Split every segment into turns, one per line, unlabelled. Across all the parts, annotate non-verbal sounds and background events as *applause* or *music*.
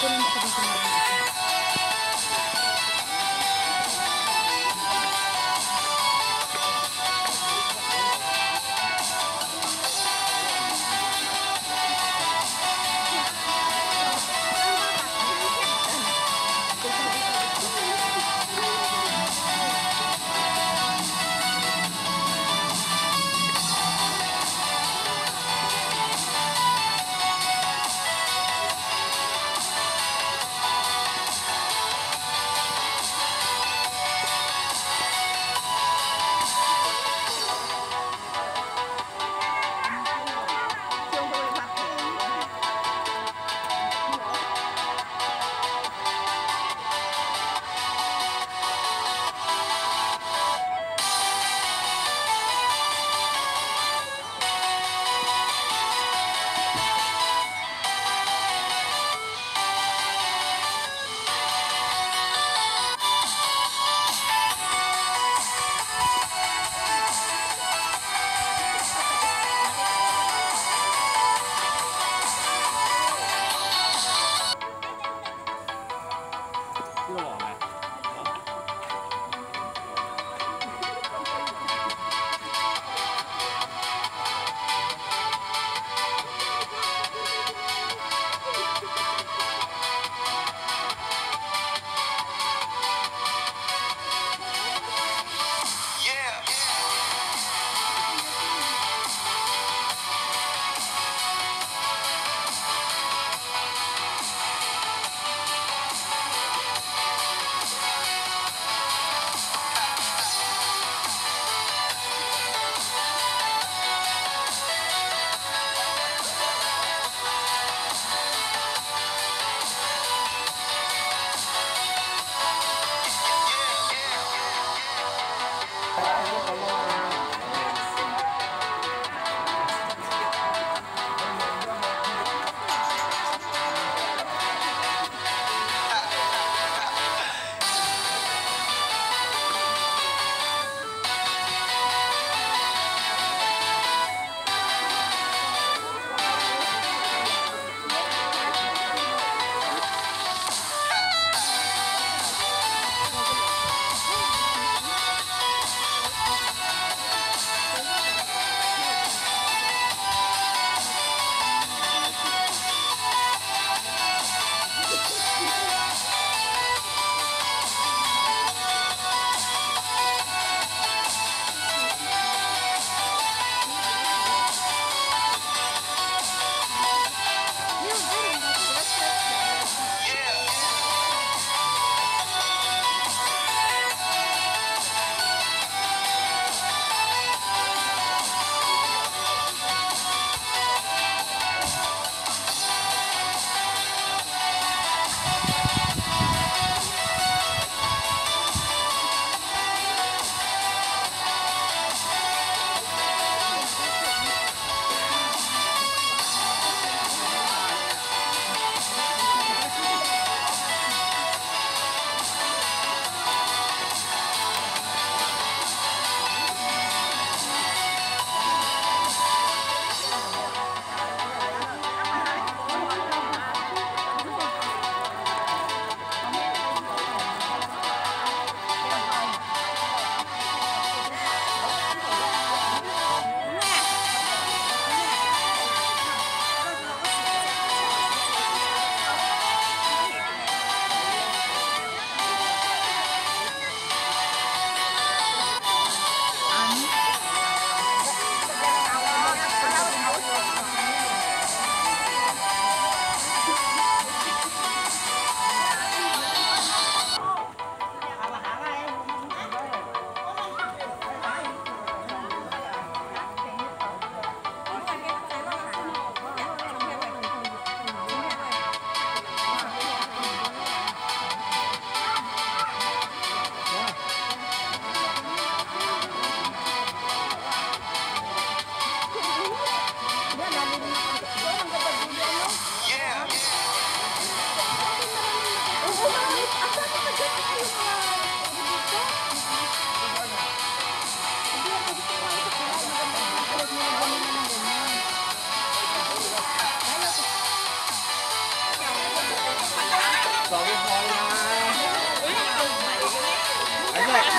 これも
食べてもらい。ます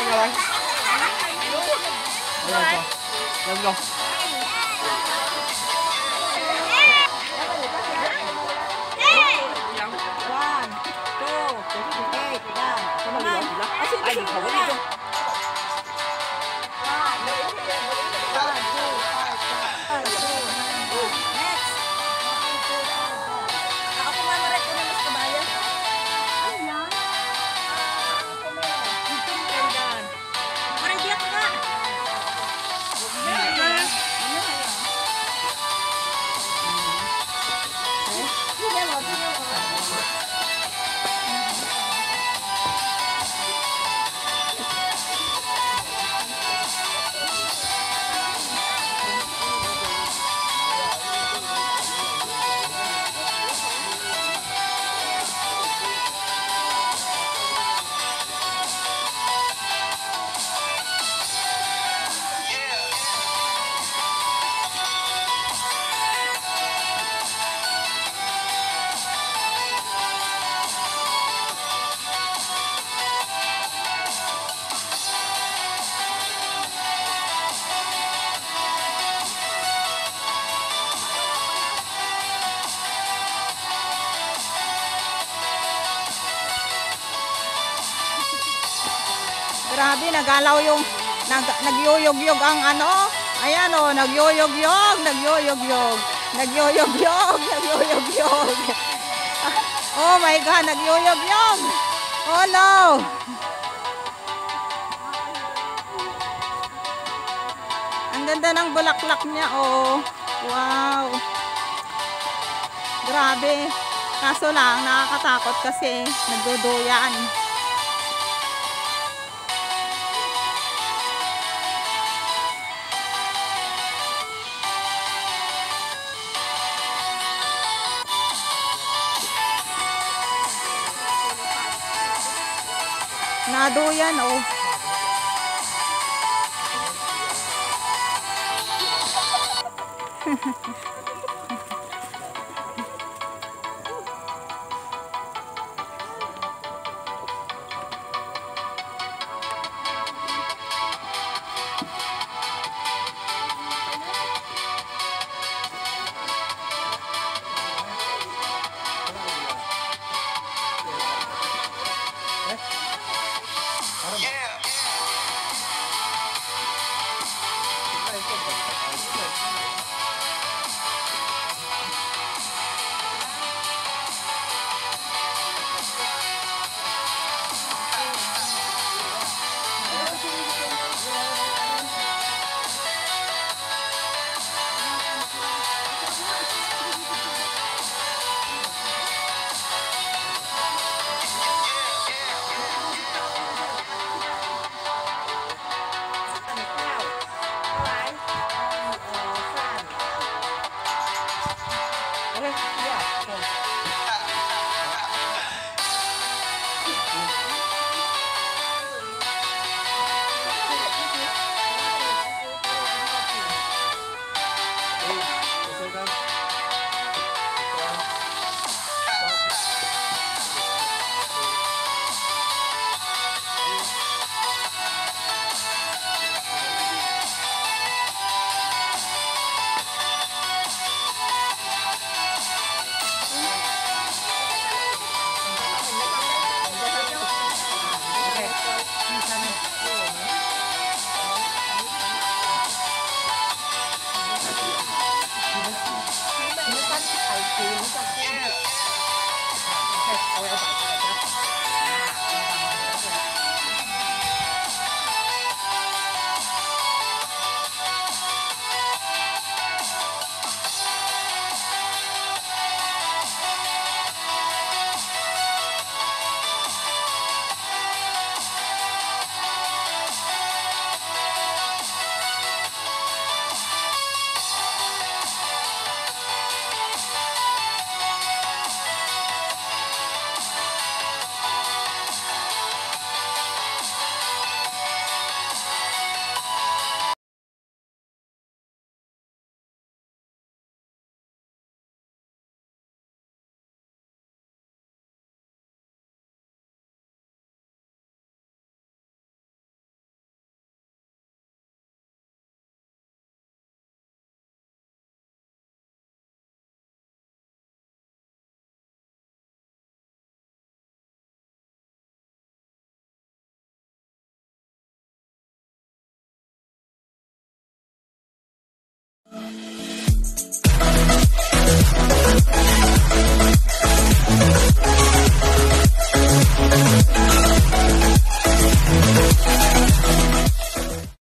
Ay,
sorry, kasi nga lang. Grabe, nagalaw yung, nag, nagyoyogyog ang ano. Ayan o, nagyoyogyog, nagyoyogyog, nagyoyogyog, nagyoyogyog. *laughs* Oh my God, nagyoyogyog. Oh no. Ang ganda ng bulaklak niya, oh. Wow. Grabe. Kaso lang, nakakatakot kasi nagduduyan. Naduyan, oh. *laughs*